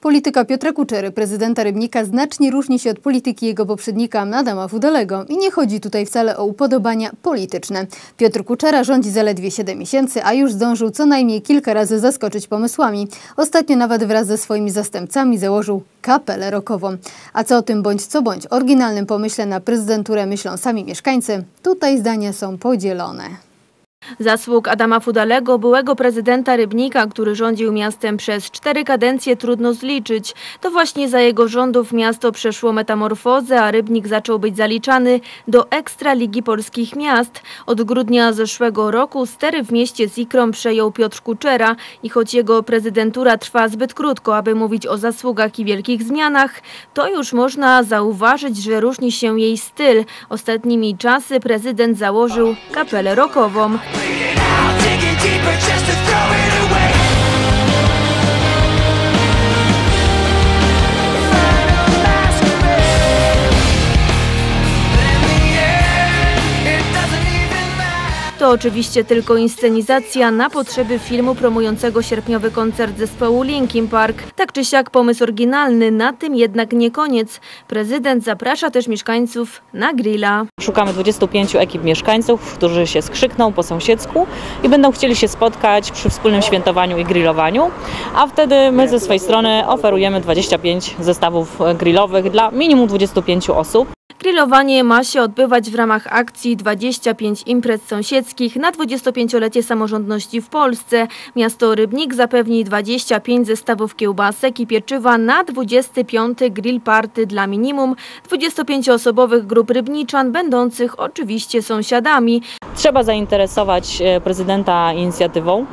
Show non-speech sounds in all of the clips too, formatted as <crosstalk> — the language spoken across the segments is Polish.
Polityka Piotra Kuczery, prezydenta Rybnika, znacznie różni się od polityki jego poprzednika Adama Fudelego i nie chodzi tutaj wcale o upodobania polityczne. Piotr Kuczera rządzi zaledwie 7 miesięcy, a już zdążył co najmniej kilka razy zaskoczyć pomysłami. Ostatnio nawet wraz ze swoimi zastępcami założył kapelę rokową. A co o tym bądź co bądź oryginalnym pomyśle na prezydenturę myślą sami mieszkańcy, tutaj zdania są podzielone. Zasług Adama Fudalego, byłego prezydenta Rybnika, który rządził miastem przez cztery kadencje, trudno zliczyć. To właśnie za jego rządów miasto przeszło metamorfozę, a Rybnik zaczął być zaliczany do Ekstraligi Polskich Miast. Od grudnia zeszłego roku stery w mieście z Ikrą przejął Piotr Kuczera i choć jego prezydentura trwa zbyt krótko, aby mówić o zasługach i wielkich zmianach, to już można zauważyć, że różni się jej styl. Ostatnimi czasy prezydent założył kapelę rokową. To oczywiście tylko inscenizacja na potrzeby filmu promującego sierpniowy koncert zespołu Linkin Park. Tak czy siak pomysł oryginalny, na tym jednak nie koniec. Prezydent zaprasza też mieszkańców na grilla. Szukamy 25 ekip mieszkańców, którzy się skrzykną po sąsiedzku i będą chcieli się spotkać przy wspólnym świętowaniu i grillowaniu, a wtedy my ze swojej strony oferujemy 25 zestawów grillowych dla minimum 25 osób. Grillowanie ma się odbywać w ramach akcji 25 imprez sąsiedzkich na 25-lecie samorządności w Polsce. Miasto Rybnik zapewni 25 zestawów kiełbasek i pieczywa na 25 grill party dla minimum 25-osobowych grup rybniczan, będących oczywiście sąsiadami. Trzeba zainteresować e, prezydenta inicjatywą.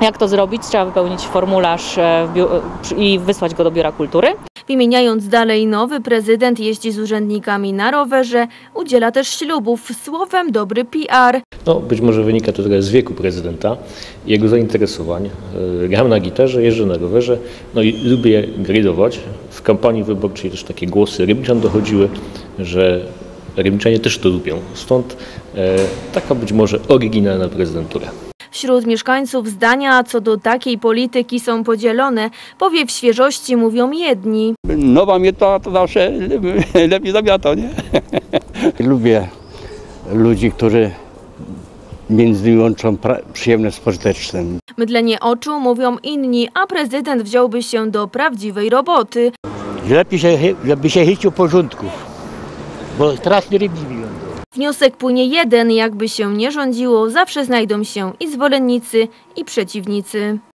Jak to zrobić? Trzeba wypełnić formularz e, e, i wysłać go do Biura Kultury. Wymieniając dalej, nowy prezydent jeździ z urzędnikami na rowerze, udziela też ślubów, słowem dobry PR. No, być może wynika to trochę z wieku prezydenta jego zainteresowań. E, Gram na gitarze, jeżdżę na rowerze, no i lubię grillować. W kampanii wyborczej też takie głosy rybniczan dochodziły, że rybniczanie też to lubią. Stąd e, taka być może oryginalna prezydentura. Wśród mieszkańców zdania co do takiej polityki są podzielone. Powiew świeżości mówią jedni. nowa mieta to zawsze le- <laughs> lepiej zamiata, nie? <laughs> Lubię ludzi, którzy między nimi łączą przyjemne z pożytecznym. Mydlenie oczu mówią inni, a prezydent wziąłby się do prawdziwej roboty. Lepiej się, żeby się chycił porządków, bo strasznie rybnik wygląda. Wniosek płynie jeden, jakby się nie rządziło, zawsze znajdą się i zwolennicy, i przeciwnicy.